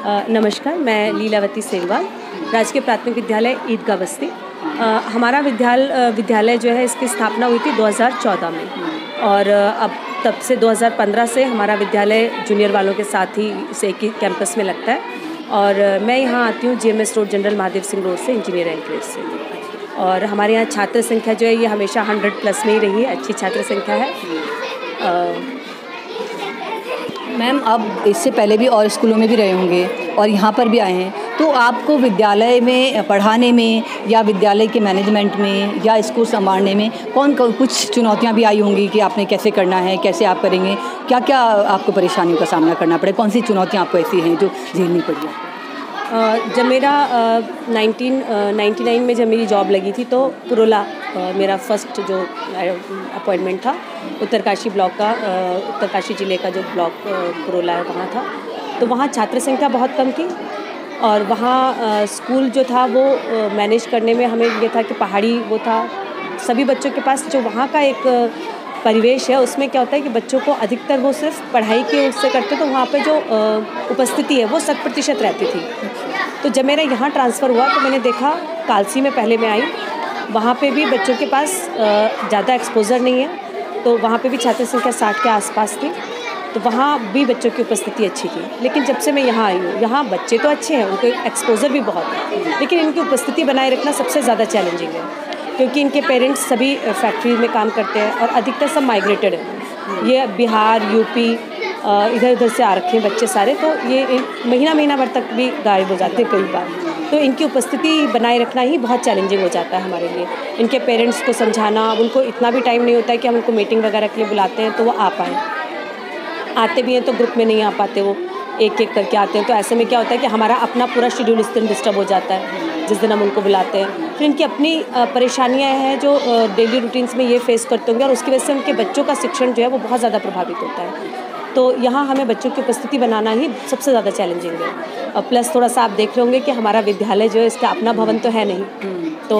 नमस्कार, मैं लीलावती सेंगवाल राजकीय प्राथमिक विद्यालय ईदगाह बस्ती। हमारा विद्यालय विद्यालय जो है, इसकी स्थापना हुई थी 2014 में। और अब तब से 2015 से हमारा विद्यालय जूनियर वालों के साथ ही इसे एक ही कैंपस में लगता है। और, मैं यहाँ आती हूँ G road, general Mahadev Singh road से, इंजीनियर एंट्रेंस से। और हमारे यहाँ छात्र संख्या जो है, ये हमेशा हंड्रेड प्लस में ही रही है, अच्छी छात्र संख्या है। मैम, आप इससे पहले भी और स्कूलों में भी रहे होंगे और यहाँ पर भी आए हैं तो आपको विद्यालय में, पढ़ाने में या विद्यालय के मैनेजमेंट में या स्कूल संभालने में कौन कुछ चुनौतियाँ भी आई होंगी कि आपने कैसे करना है, कैसे आप करेंगे क्या क्या आपको परेशानियों का सामना करना पड़े, कौन सी चुनौतियाँ आपको ऐसी हैं जो झेलनी पड़ी जब मेरा नाइनटीन नाइन्टी नाइन में जब मेरी जॉब लगी थी तो पुरोला मेरा फ़र्स्ट जो अपॉइंटमेंट था, उत्तरकाशी ब्लॉक का उत्तरकाशी ज़िले का जो ब्लॉक पुरोला है, वहाँ था। तो वहाँ छात्र संख्या बहुत कम थी और वहाँ स्कूल जो था वो मैनेज करने में हमें ये था कि पहाड़ी वो था। सभी बच्चों के पास जो वहाँ का एक परिवेश है, उसमें क्या होता है कि बच्चों को अधिकतर वो सिर्फ़ पढ़ाई के उससे करते तो वहाँ पे जो उपस्थिति है वो शत प्रतिशत रहती थी। तो जब मेरा यहाँ ट्रांसफ़र हुआ तो मैंने देखा कालसी में पहले मैं आई। वहाँ पे भी बच्चों के पास ज़्यादा एक्सपोज़र नहीं है तो वहाँ पे भी छात्र संख्या साठ के आसपास थी तो वहाँ भी बच्चों की उपस्थिति अच्छी थी। लेकिन जब से मैं यहाँ आई हूँ, यहाँ बच्चे तो अच्छे हैं, उनके एक्सपोज़र भी बहुत है, लेकिन इनकी उपस्थिति बनाए रखना सबसे ज़्यादा चैलेंजिंग है, क्योंकि इनके पेरेंट्स सभी फैक्ट्री में काम करते हैं और अधिकतर सब माइग्रेटेड हैं। ये बिहार यूपी इधर उधर से आ रखे हैं बच्चे सारे तो ये महीना महीना भर तक भी गायब हो जाते हैं कई बार। तो इनकी उपस्थिति बनाए रखना ही बहुत चैलेंजिंग हो जाता है हमारे लिए। इनके पेरेंट्स को समझाना, उनको इतना भी टाइम नहीं होता है कि हम उनको मीटिंग वगैरह के लिए बुलाते हैं तो वो आ पाएँ। आते भी हैं तो ग्रुप में नहीं आ पाते वो एक एक करके आते हैं तो ऐसे में क्या होता है कि हमारा अपना पूरा शेड्यूल इस दिन डिस्टर्ब हो जाता है, जिस दिन हम उनको बुलाते हैं। फिर इनकी अपनी परेशानियाँ हैं जो डेली रूटीन्स में ये फेस करते होंगे और उसकी वजह से उनके बच्चों का शिक्षण जो है वो बहुत ज़्यादा प्रभावित होता है। तो यहाँ हमें बच्चों की उपस्थिति बनाना ही सबसे ज़्यादा चैलेंजिंग है। और प्लस थोड़ा सा आप देख रहे होंगे कि हमारा विद्यालय जो है, इसका अपना भवन तो है नहीं। तो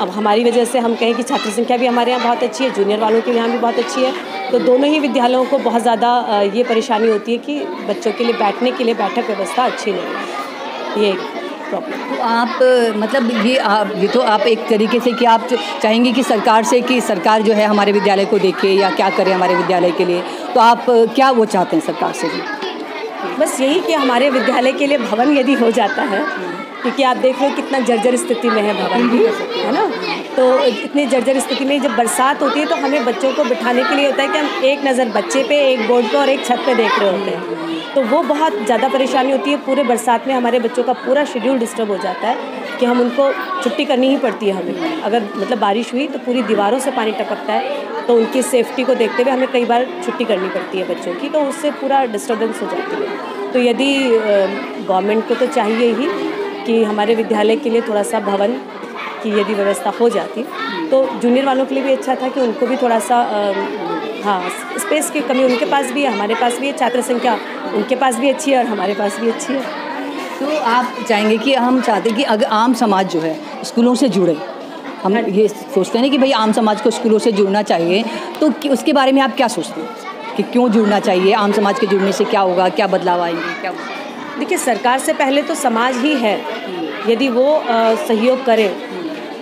अब हमारी वजह से हम कहें कि छात्र संख्या भी हमारे यहाँ बहुत अच्छी है जूनियर वालों के यहाँ भी बहुत अच्छी है। तो दोनों ही विद्यालयों को बहुत ज़्यादा ये परेशानी होती है कि बच्चों के लिए बैठने के लिए बैठक व्यवस्था अच्छी नहीं है। ये प्रॉब्लम तो आप मतलब ये आप ये तो आप एक तरीके से कि आप चाहेंगे कि सरकार से कि सरकार जो है हमारे विद्यालय को देखे या क्या करे हमारे विद्यालय के लिए। तो आप क्या वो चाहते हैं सरकार से? भी बस यही कि हमारे विद्यालय के लिए भवन यदि हो जाता है क्योंकि आप देख रहे हो कितना जर्जर स्थिति में है भवन। भी है ना? तो इतनी जर्जर स्थिति में जब बरसात होती है तो हमें बच्चों को बिठाने के लिए होता है कि हम एक नज़र बच्चे पे, एक बोर्ड पे और एक छत पे देख रहे होते हैं। तो वो बहुत ज़्यादा परेशानी होती है। पूरे बरसात में हमारे बच्चों का पूरा शेड्यूल डिस्टर्ब हो जाता है कि हम उनको छुट्टी करनी ही पड़ती है हमें। अगर मतलब बारिश हुई तो पूरी दीवारों से पानी टपकता है तो उनकी सेफ्टी को देखते हुए हमें कई बार छुट्टी करनी पड़ती है बच्चों की तो उससे पूरा डिस्टर्बेंस हो जाती है। तो यदि गवर्नमेंट को तो चाहिए ही कि हमारे विद्यालय के लिए थोड़ा सा भवन की यदि व्यवस्था हो जाती। तो जूनियर वालों के लिए भी अच्छा था कि उनको भी थोड़ा सा हाँ स्पेस की कमी उनके पास भी है हमारे पास भी है छात्र संख्या उनके पास भी अच्छी है और हमारे पास भी अच्छी है। तो आप चाहेंगे कि हम चाहते हैं कि अगर आम समाज जो है स्कूलों से जुड़े। हम ये सोचते हैं कि भाई आम समाज को स्कूलों से जुड़ना चाहिए। तो उसके बारे में आप क्या सोचते हैं? कि क्यों जुड़ना चाहिए? आम समाज के जुड़ने से क्या होगा? क्या बदलाव आएँगे? क्या देखिए सरकार से पहले तो समाज ही है। यदि वो सहयोग करे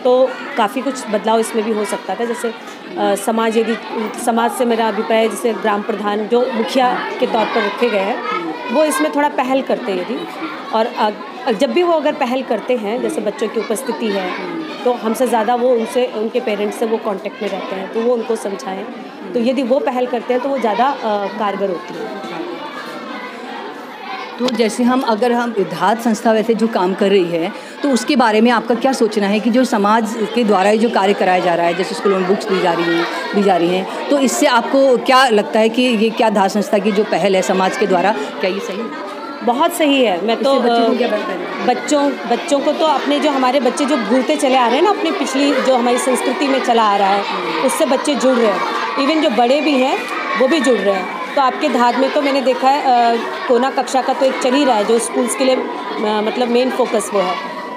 तो काफ़ी कुछ बदलाव इसमें भी हो सकता था। जैसे अ, समाज यदि समाज से मेरा अभिप्राय जैसे ग्राम प्रधान जो मुखिया के तौर पर रखे गए हैं वो इसमें थोड़ा पहल करते यदि। और जब भी वो अगर पहल करते हैं जैसे बच्चों की उपस्थिति है तो हमसे ज़्यादा वो उनसे उनके पेरेंट्स से वो कांटेक्ट में रहते हैं तो वो उनको समझाएँ। तो यदि वो पहल करते हैं तो वो ज़्यादा कारगर होती है। तो जैसे हम अगर हम विधात संस्था वैसे जो काम कर रही है तो उसके बारे में आपका क्या सोचना है कि जो समाज के द्वारा जो कार्य कराया जा रहा है जैसे स्कूलों में बुक्स दी जा रही हैं दी जा रही हैं तो इससे आपको क्या लगता है कि ये क्या धात संस्था की जो पहल है समाज के द्वारा क्या ये सही है? बहुत सही है। मैं तो बच्चों बच्चों बच्चों को तो अपने जो हमारे बच्चे जो भूलते चले आ रहे हैं ना अपनी पिछली जो हमारी संस्कृति में चला आ रहा है उससे बच्चे जुड़ रहे हैं। इवन जो बड़े भी हैं वो भी जुड़ रहे हैं। तो आपके धाद में तो मैंने देखा है कोना कक्षा का तो एक चल ही रहा है जो स्कूल्स के लिए अ, मतलब मेन फोकस वो है।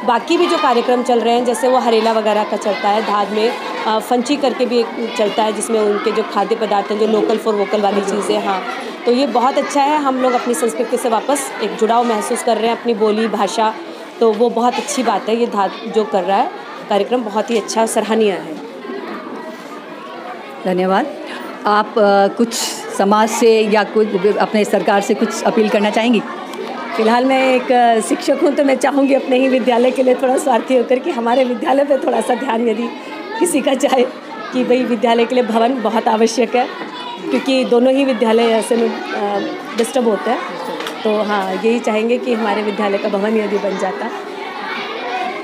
बाकी भी जो कार्यक्रम चल रहे हैं जैसे वो हरेला वगैरह का चलता है धाद में फंची करके भी एक चलता है जिसमें उनके जो खाद्य पदार्थ हैं जो लोकल फॉर वोकल वाली चीज़ें हाँ। तो ये बहुत अच्छा है हम लोग अपनी संस्कृति से वापस एक जुड़ाव महसूस कर रहे हैं अपनी बोली भाषा तो वो बहुत अच्छी बात है ये धा जो कर रहा है कार्यक्रम बहुत ही अच्छा सराहनीय है। धन्यवाद। आप आ, कुछ समाज से या कुछ अपने सरकार से कुछ अपील करना चाहेंगी? फ़िलहाल मैं एक शिक्षक हूँ तो मैं चाहूँगी अपने ही विद्यालय के लिए थोड़ा स्वार्थी होकर कि हमारे विद्यालय पे थोड़ा सा ध्यान यदि किसी का चाहे कि भाई विद्यालय के लिए भवन बहुत आवश्यक है, क्योंकि दोनों ही विद्यालय ऐसे में डिस्टर्ब होते हैं। तो हाँ यही चाहेंगे कि हमारे विद्यालय का भवन यदि बन जाता।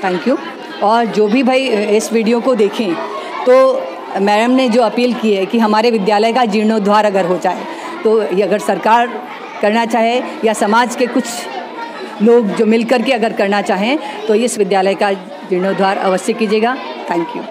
थैंक यू और जो भी भाई इस वीडियो को देखें तो मैडम ने जो अपील की है कि हमारे विद्यालय का जीर्णोद्धार अगर हो जाए तो अगर सरकार करना चाहे या समाज के कुछ लोग जो मिलकर के अगर करना चाहें तो इस विद्यालय का जीर्णोद्वार अवश्य कीजिएगा। Thank you